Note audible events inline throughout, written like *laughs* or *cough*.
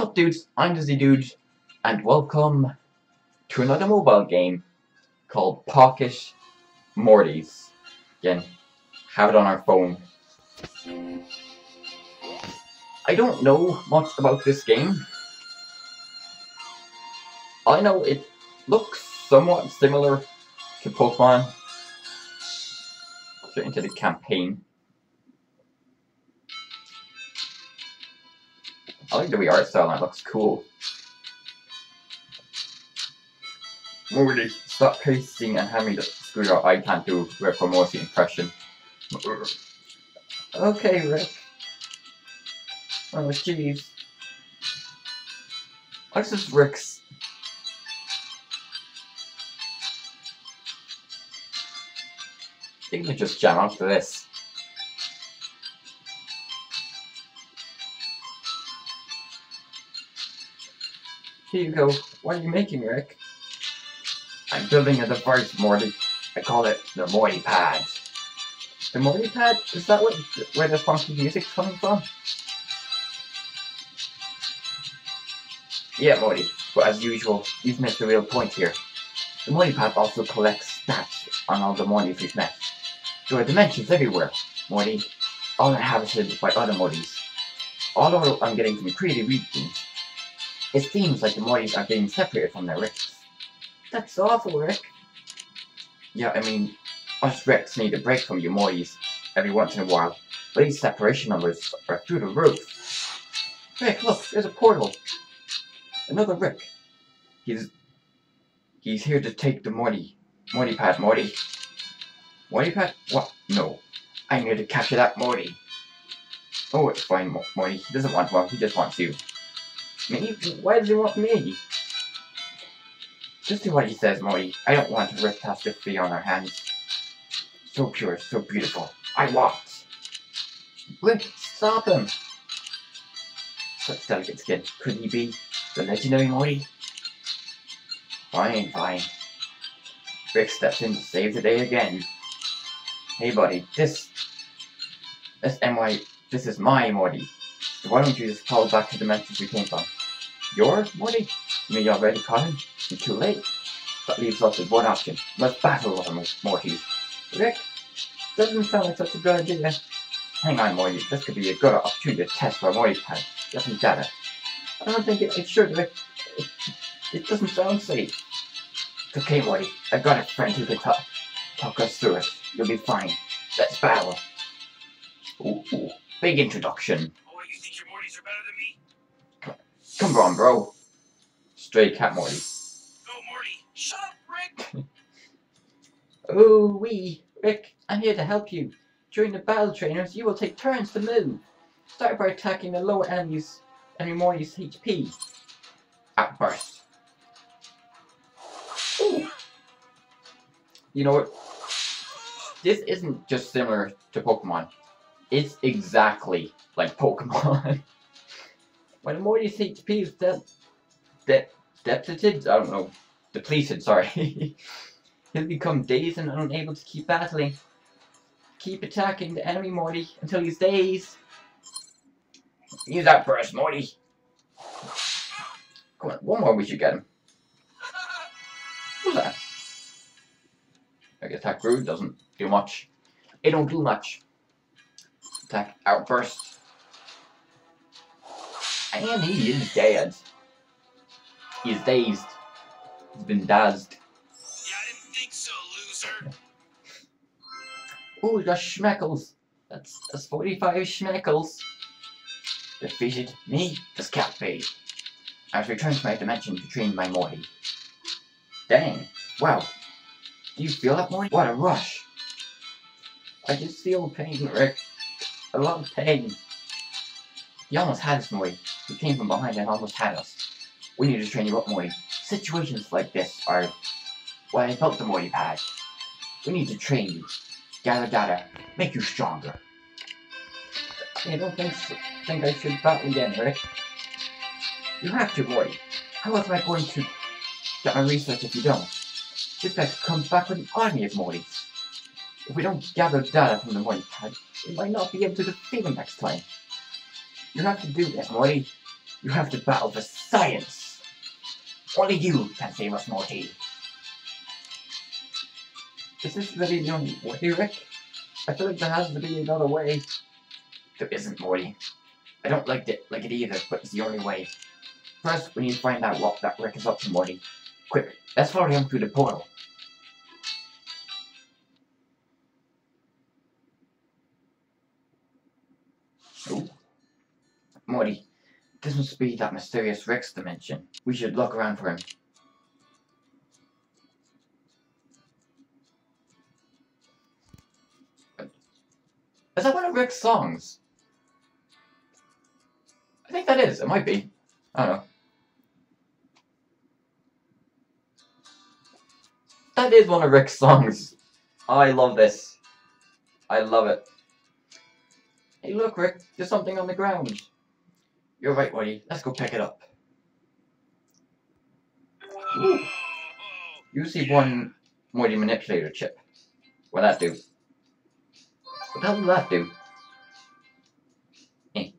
up dudes, I'm Dizzy Dude, and welcome to another mobile game called Pocket Mortys. Again, have it on our phone. I don't know much about this game. I know it looks somewhat similar to Pokemon. Get into the campaign. I like the wee art style and it looks cool. Morty, stop pasting and hand me the screwdriver. I can't do Rick or Morty impression. Okay, Rick. Oh, jeez. What's this Rick's? I think we just jam out to this. Here you go. What are you making, Rick? I'm building a device, Morty. I call it the Morty Pad. The Morty Pad? Is that what, where the funky music's coming from? Yeah, Morty. But as usual, you've missed the real point here. The Morty Pad also collects stats on all the Mortys we've met. There are dimensions everywhere, Morty, all inhabited by other Mortys. Although I'm getting some pretty readings, it seems like the Mortys are being separated from their Ricks. That's awful, Rick. Yeah, I mean, us Ricks need a break from you Mortys every once in a while, but these separation numbers are through the roof. Rick, look, there's a portal. Another Rick. He's he's here to take the Morty. Morty pad, Morty. Morty pad? What? No. I'm here to capture that Morty. Oh, it's fine, Morty. He doesn't want one, he just wants you. Me? Why does he want me? Just do what he says, Morty. I don't want to rip past the fee on our hands. So pure, so beautiful. I want. Blink, stop him! Such delicate skin. Could he be the legendary Morty? Fine, fine. Rick steps in to save the day again. Hey buddy, this... This MY... This is my Morty. So why don't you just call back to the dimensions we came from? Your Morty? You mean you already caught him? You're too late. That leaves us with one option. Let's battle with Mortys. Rick? Doesn't sound like such a good idea. Hang on, Morty. This could be a good opportunity to test our Morty pad. Get some data. I don't think it, it should, Rick. It, doesn't sound safe. It's okay, Morty. I've got a friend who can talk, talk us through it. You'll be fine. Let's battle. Ooh. Big introduction. Come on, bro. Stray cat Morty. Go, Morty. Shut up, Rick. *laughs* Oh, wee. Rick, I'm here to help you. During the battle trainers, you will take turns to move. Start by attacking the lower enemies, enemy Morty's HP. Outburst. Ooh. You know what? This isn't just similar to Pokemon. It's exactly like Pokemon. *laughs* when Morty's HP is de de deposited, I don't know, depleted, sorry. *laughs* He'll become dazed and unable to keep battling. Keep attacking the enemy Morty until he's dazed. Use that burst, Morty. Come on, one more we should get him. What's that? Guess attack Rude doesn't do much. It don't do much. Attack Outburst. And he is dead. He's dazed. He's been dazed. Yeah, I didn't think so, loser. Ooh, we got Schmeckles. That's, that's 45 Schmeckles. Defeated me, the Scout Bait. I was returned to my dimension to train my Morty. Dang. Wow. Do you feel that, Morty? What a rush. I just feel pain, Rick. A lot of pain. He almost had us, Morty. He came from behind and almost had us. We need to train you up, Morty. Situations like this are why I built the Morty pad. We need to train you. Gather data. Make you stronger. I don't think think I should battle again, Rick. You have to, Morty. How else am I going to get my research if you don't? This guy could come back with an army of Mortys. If we don't gather data from the Morty pad, we might not be able to defeat him next time. You have to do this, Morty. You have to battle for science. Only you can save us, Morty. Is this really the only way, Rick? I feel like there has to be another way. There isn't, Morty. I don't like it, like it either, but it's the only way. First, we need to find out what that Rick is up to, Morty. Quick, let's follow him through the portal. Morty, this must be that mysterious Rick's dimension. We should look around for him. Is that one of Rick's songs? I think that is. It might be. I don't know. That is one of Rick's songs. I love this. I love it. Hey, look, Rick. There's something on the ground. You're right, Morty. Let's go pick it up. Ooh. You see one Morty manipulator chip. What'd that do? What the hell did that do? Eh.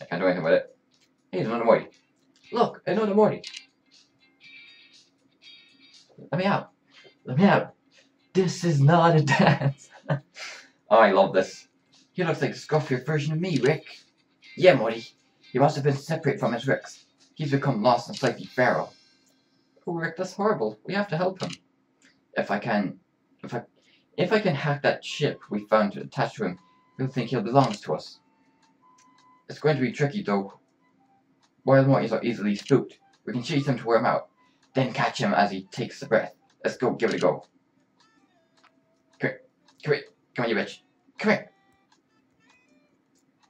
I can't do anything with it. Hey, there's another Morty. Look, another Morty. Let me out. Let me out. This is not a *laughs* dance. oh, *laughs* I love this. He looks like a scruffier version of me, Rick. Yeah, Morty. He must have been separate from his Ricks. He's become lost and slightly feral. Oh, Rick, that's horrible. We have to help him. If I can... If I... If I can hack that chip we found attached to him, he'll think he belongs to us. It's going to be tricky, though. While Morty's are easily spooked, we can chase him to wear him out, then catch him as he takes the breath. Let's go, give it a go. Come here. Come here. Come on, you bitch. Come here.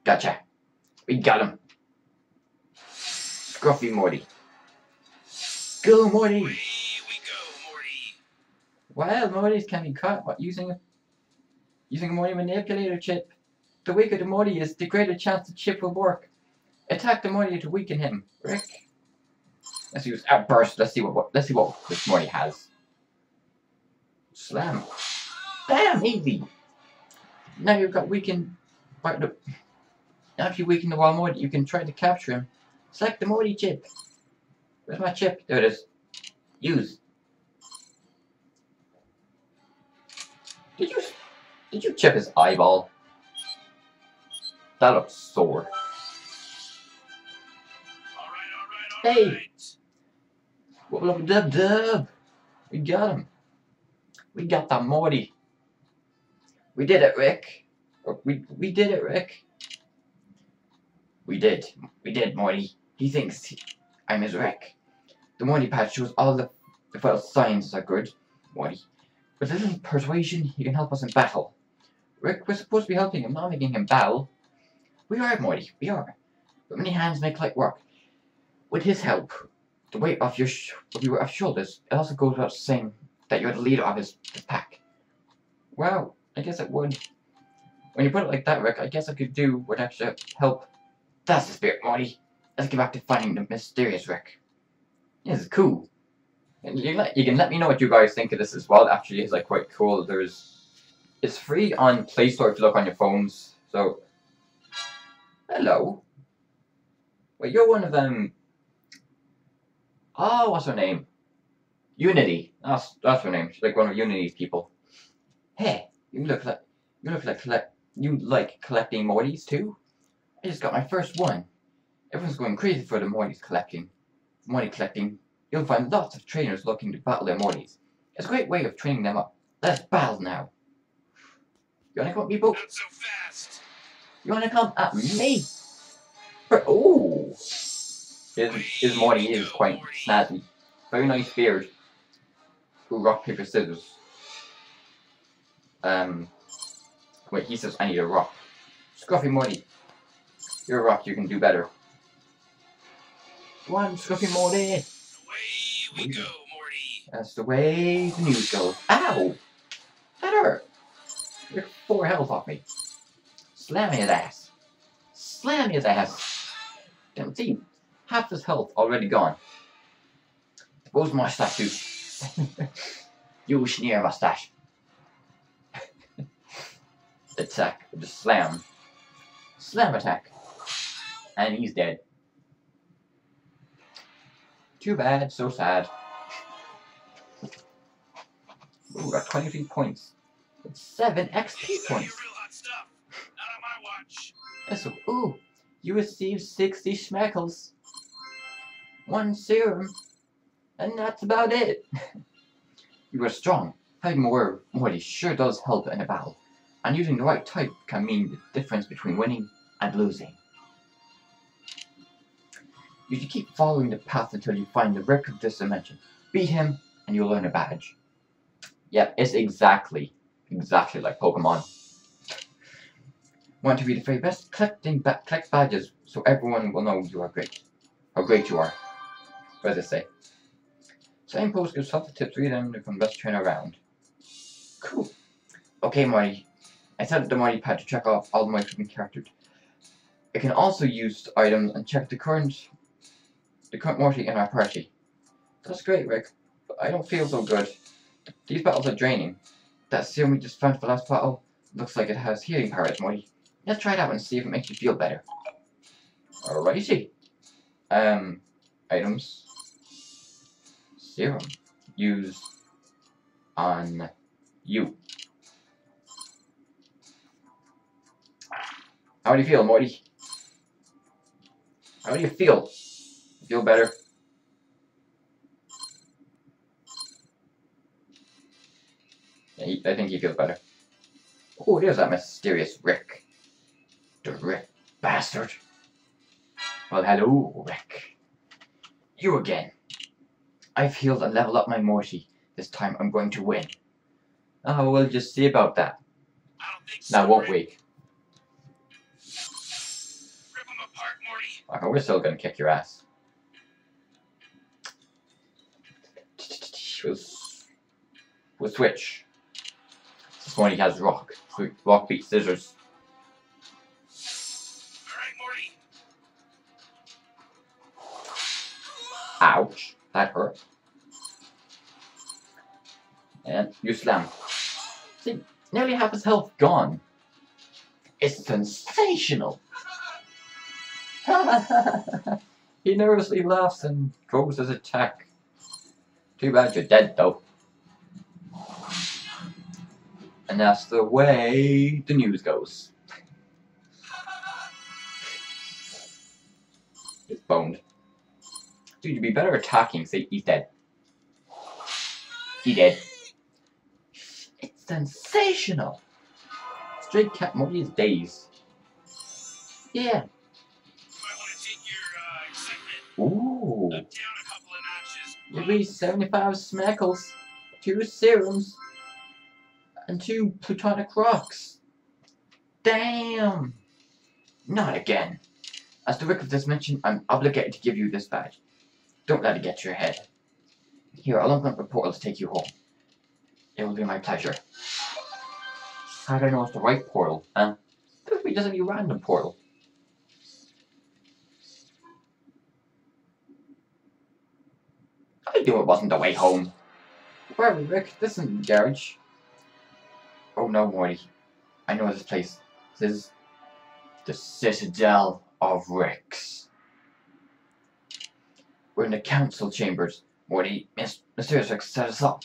Gotcha. We got him. Scruffy Morty. Go, Morty! We go, Morty. Well, Morty's can be caught what, using a using a Morty manipulator chip. The weaker the Morty is, the greater chance the chip will work. Attack the Morty to weaken him. Rick. Let's use outburst. Let's see what, what let's see what this Morty has. Slam. Damn, easy. Now you've got weakened by the now if you weaken the wall Morty, you can try to capture him. Select the Morty chip. Where's my chip? There it is. Use. Did you did you chip his eyeball? That looks sore. All right, all right, all Hey. right. Dub dub. We got him. We got that Morty. We did it, Rick. We we did it, Rick. We did. We did, Morty. He thinks he, I'm his Rick. The Morty patch shows all the the vital signs are good, Morty. With a little persuasion, he can help us in battle. Rick, we're supposed to be helping him, not making him battle. We are, Morty. We are. But many hands make light work. With his help, the weight off your of your shoulders. It also goes without saying that you're the leader of his pack. Well, I guess it would. When you put it like that, Rick, I guess I could do with extra help. That's the spirit, Morty. Let's get back to finding the mysterious Rick. This is cool. You, let, you can let me know what you guys think of this as well. Actually is like quite cool. There's it's free on Play Store if you look on your phones. So hello. Wait, you're one of them. Oh, what's her name? Unity. That's that's her name. She's like one of Unity's people. Hey, you look like you look like collect you like collecting Mortys too? I just got my first one. Everyone's going crazy for the Mortys collecting. Morty collecting. You'll find lots of trainers looking to battle their Mortys. It's a great way of training them up. Let's battle now. You wanna come at me, Bo? Not so fast. You wanna come at me? Ooh. His, his Morty is quite snazzy. Very nice beard. Ooh, rock, paper, scissors. Um. Wait, he says I need a rock. Scruffy Morty. You're a rock, you can do better. One Scruffy Morty. Away we go, Morty. That's the way the news goes. Ow! That hurt. You're four health off me. Slam his ass. Slam his ass. Damn, see, half his health already gone. Suppose my statue? *laughs* you sneer mustache. *laughs* attack, the slam. Slam attack. And he's dead. Too bad, so sad. Ooh, got 23 points. That's 7 XP These are your points. real hot stuff. Not on my watch. And so, ooh, you received 60 schmeckles. One serum. And that's about it. *laughs* you are strong. Having more Morty sure does help in a battle. And using the right type can mean the difference between winning and losing. You should keep following the path until you find the Rick of this dimension. Beat him, and you'll earn a badge. Yep, it's exactly, exactly like Pokemon. Want to be the very best? Collecting ba collect badges so everyone will know you are great. How great you are. What does it say? Same post gives helpful tips, read them, can best train around. Cool. Okay, Morty. I set up the Morty pad to check off all the different characters. It can also use items and check the current the current Morty in our party. That's great, Rick, but I don't feel so good. These battles are draining. That serum we just found for the last battle looks like it has healing powers, Morty. Let's try that one and see if it makes you feel better. Alrighty. Um, items. Serum. Use on you. How do you feel, Morty? How do you feel? Feel better? Yeah, he- I think he feels better. Oh, there's that mysterious Rick. The Rick bastard. Well, hello, Rick. You again. I've healed and leveled up my Morty. This time I'm going to win. Oh, we'll just see about that. I don't think so. Now, won't Rick. we? Apart, Okay, we're still gonna kick your ass. We'll, s- switch. This one he has rock. Rock beat scissors. Right. Ouch. That hurt. And you slam. See, nearly half his health gone. It's sensational. *laughs* he nervously laughs and throws his attack. Too bad you're dead, though. And that's the way the news goes. He's boned. Dude, you'd be better attacking. Say he's dead. He dead. It's sensational. Straight cat Morty's days. Yeah. Might want to take your uh, Ooh. You 75 schmeckles, two serums, and two plutonic rocks. Damn! Not again. As the Rick of this mention, I'm obligated to give you this badge. Don't let it get to your head. Here, I'll open up a portal to take you home. It will be my pleasure. I don't know it's the right portal, huh? Could be just any random portal. Knew it wasn't the way home. Where are we, Rick? This isn't the garage. Oh no, Morty. I know this place. This is the Citadel of Ricks. We're in the council chambers. Morty, Miss Mysterious Rick set us up.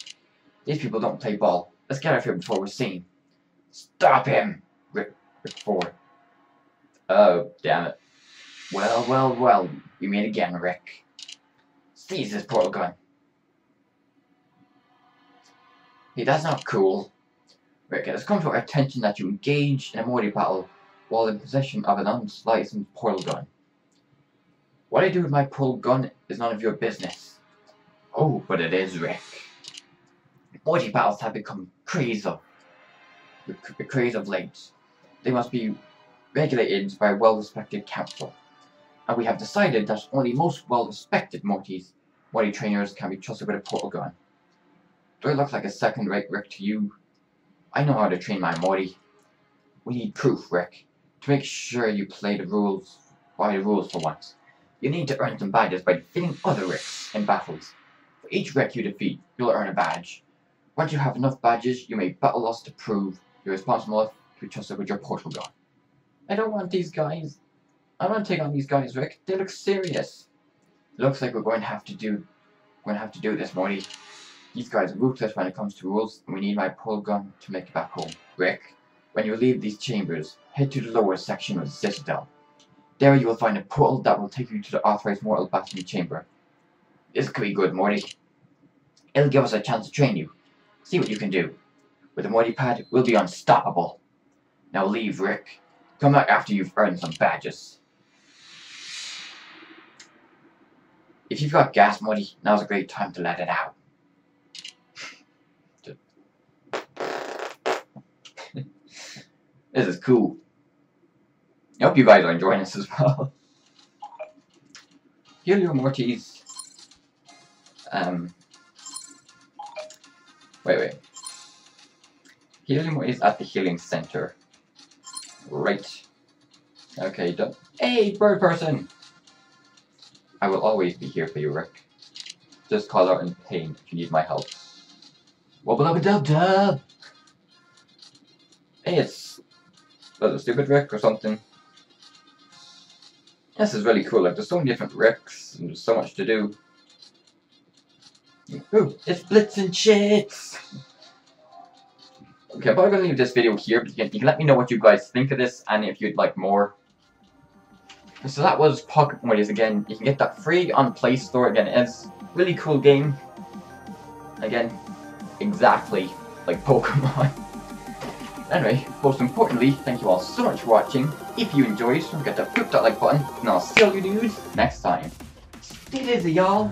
These people don't play ball. Let's get out of here before we're seen. Stop him! Rick, Rick Ford. Oh, damn it. Well, well, well. You meet again, Rick. Seize this portal gun. Hey, that's not cool. Rick, it has come to our attention that you engaged in a Morty battle while in possession of an unlicensed portal gun. What I do with my portal gun is none of your business. Oh, but it is, Rick. Morty battles have become crazy the c- craze of late. They must be regulated by a well-respected council. And we have decided that only most well-respected Mortys, Morty trainers can be trusted with a portal gun. Do I look like a second-rate Rick to you? I know how to train my Morty. We need proof, Rick, to make sure you play the rules by the rules for once. You need to earn some badges by defeating other Ricks in battles. For each Rick you defeat, you'll earn a badge. Once you have enough badges, you may battle us to prove you're responsible to be trusted with your portal gun. I don't want these guys. I don't want to take on these guys, Rick. They look serious. Looks like we're going to have to do going to have to do this, Morty. These guys are ruthless when it comes to rules, and we need my pull gun to make it back home. Rick, when you leave these chambers, head to the lower section of the Citadel. There you will find a portal that will take you to the authorized mortal blasphemy chamber. This could be good, Morty. It'll give us a chance to train you. See what you can do. With the Morty pad, we'll be unstoppable. Now leave, Rick. Come back after you've earned some badges. If you've got gas, Morty, now's a great time to let it out. This is cool. I hope you guys are enjoying this as well. *laughs* Helio Mortis. Um. Wait, wait. Helio Mortis at the healing center. Right. Okay, done. Hey, Birdperson! I will always be here for you, Rick. Just call out in pain if you need my help. Wubba lubba dub dub! Hey, it's. It Stupid Rick or something? This is really cool, like there's so many different Ricks and there's so much to do. Ooh, it's and Shits! Okay, I'm probably gonna leave this video here, but you can, you can let me know what you guys think of this and if you'd like more. So that was Pocket Mortys again. You can get that free on Play Store again. It's a really cool game. Again, exactly like Pokemon. *laughs* anyway, most importantly, thank you all so much for watching. If you enjoyed, don't forget to flip that like button, and I'll see all you dudes next time. Stay dizzy, y'all.